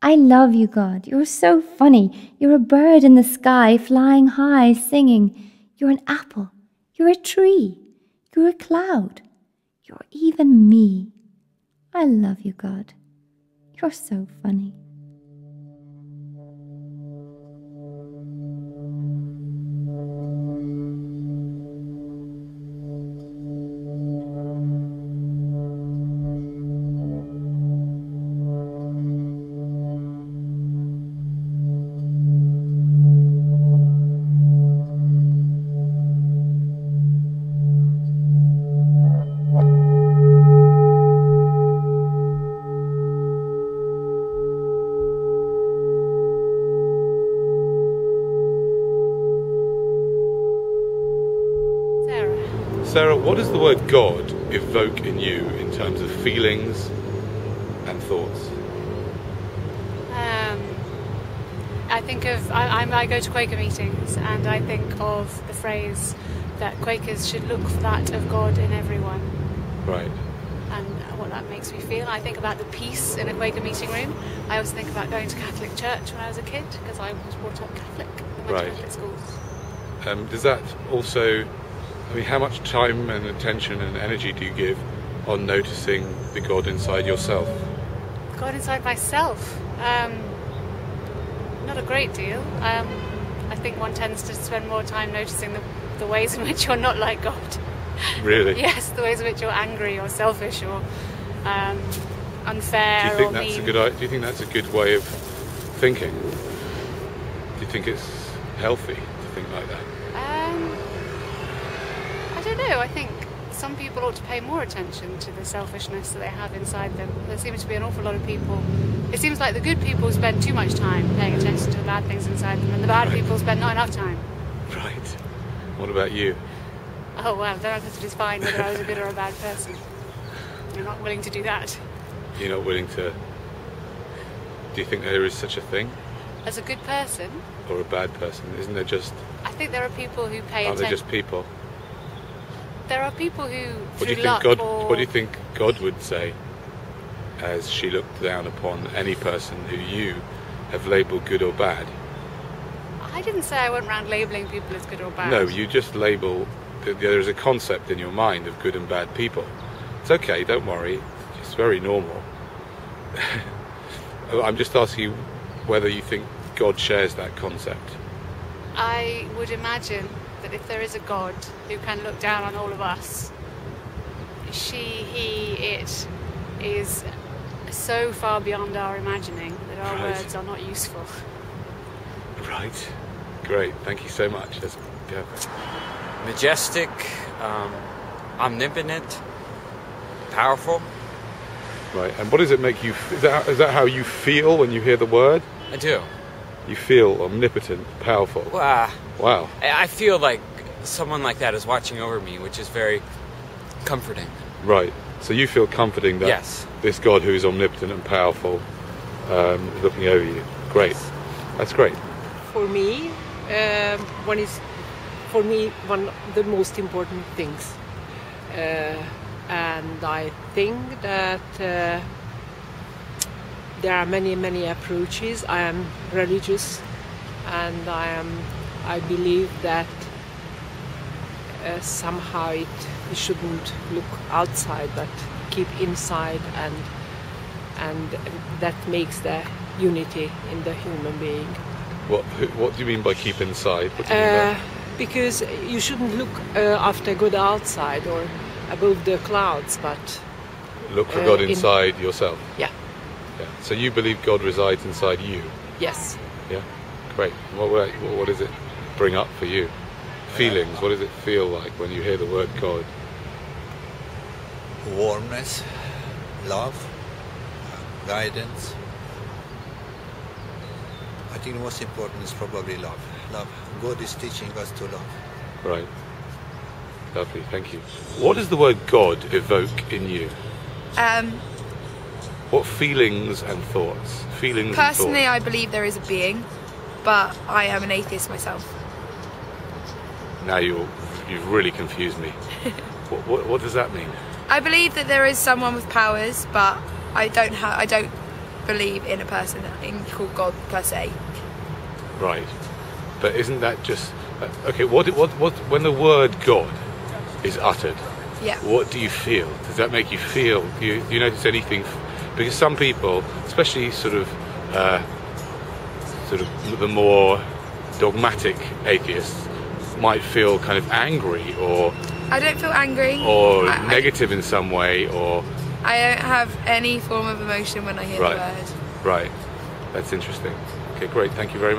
I love you, God. You're so funny. You're a bird in the sky, flying high, singing. You're an apple. You're a tree. You're a cloud. You're even me. I love you, God. You're so funny. Sarah. What does the word God evoke in you in terms of feelings and thoughts? Um, I think of I, I'm, I go to Quaker meetings and I think of the phrase that Quakers should look for that of God in everyone Right. and what that makes me feel. I think about the peace in a Quaker meeting room. I also think about going to Catholic church when I was a kid because I was brought up Catholic. I went Right. to Catholic schools. Um, does that also, I mean, how much time and attention and energy do you give on noticing the God inside yourself? God inside myself. Um, not a great deal. Um, I think one tends to spend more time noticing the, the ways in which you're not like God. Really? Yes, the ways in which you're angry or selfish or um, unfair Do you think or that's mean. a good? Do you think that's a good way of thinking? Do you think it's healthy to think like that? I don't know. I think some people ought to pay more attention to the selfishness that they have inside them. There seems to be an awful lot of people. It seems like the good people spend too much time paying attention to the bad things inside them, and the bad Right. people spend not enough time. Right. What about you? Oh well, then I have to define whether I was a good or a bad person. I'm not willing to do that. You're not willing to. Do you think there is such a thing, As a good person, or a bad person? Isn't there just? I think there are people who pay attention. Are they just people? There are people who, What do you think God? or What do you think God would say, as she looked down upon any person who you have labelled good or bad? I didn't say I went around labelling people as good or bad. No, you just label. There is a concept in your mind of good and bad people. It's okay. Don't worry. It's very normal. I'm just asking you whether you think God shares that concept. I would imagine that if there is a God who can look down on all of us, she, he, it is so far beyond our imagining that our Right. words are not useful. Right. Great. Thank you so much. That's perfect. majestic, um, omnipotent, powerful. Right. And what does it make you? f- Is that, is that how you feel when you hear the word? I do. You feel omnipotent, powerful. Wow. Wow. I I feel like someone like that is watching over me, which is very comforting. Right. So you feel comforting that Yes. this God who is omnipotent and powerful um, is looking over you. Great. Yes. That's great. for me, um, one is for me one of the most important things, uh, and I think that uh, there are many many approaches. I am religious, and I am I believe that uh, somehow it we shouldn't look outside, but keep inside, and and that makes the unity in the human being. What What do you mean by keep inside? What do you Uh, by because you shouldn't look uh, after god outside or above the clouds, but look for uh, God in- inside yourself? yeah, Yeah. So you believe God resides inside you? yes. Yeah. Great. What, what, what does it bring up for you? Feelings. What does it feel like when you hear the word God? warmness, love, guidance. I think the most important is probably love. Love. God is teaching us to love. Right. Lovely. Thank you. What does the word God evoke in you? Um, What feelings and thoughts? Feelings. personally, and I believe there is a being, but I am an atheist myself. Now you you've really confused me. what, what, what does that mean? I believe that there is someone with powers, but I don't have. I don't believe in a person in called God per se. Right. But isn't that just uh, okay? What what what when the word God is uttered? Yeah. What do you feel? Does that make you feel? Do you, do you notice anything? Because some people, especially sort of, uh, sort of the more dogmatic atheists, might feel kind of angry or I don't feel angry. or I, I- negative in some way or I, don't have any form of emotion when I hear Right. the word. right. That's interesting. Okay, great. Thank you very much.